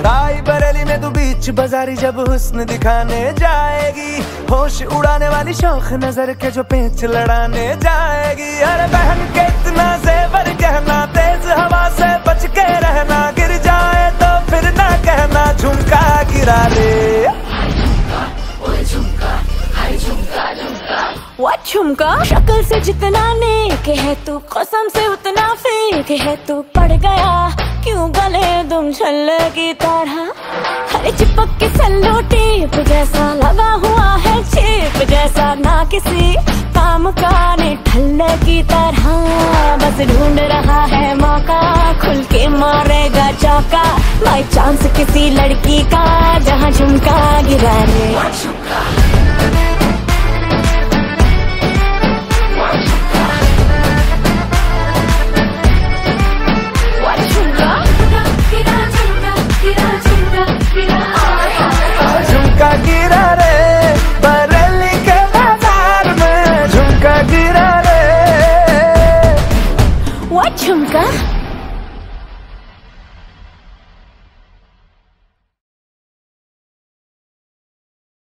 राई बरेली में तू बीच बाजारी जब हुस्न दिखाने जाएगी, होश उड़ाने वाली शौक नज़र के जो पेच लड़ाने जाएगी। अरे बहन के What, झुमका? शक्ल से जितना नेक है तू, कसम से उतना फेक है तू। पड़ गया, क्यों गले तुम छल की तरह? हरे चिपक के सल्लो टेप जैसा लगा हुआ है चेप, जैसा ना किसी काम का ने ठल की तरह। बस ढूंढ रहा है मौका, खुल के मारेगा चौका। बाई चांस किसी लड़की का, जहाँ झुमका गिरा रे। What झुमका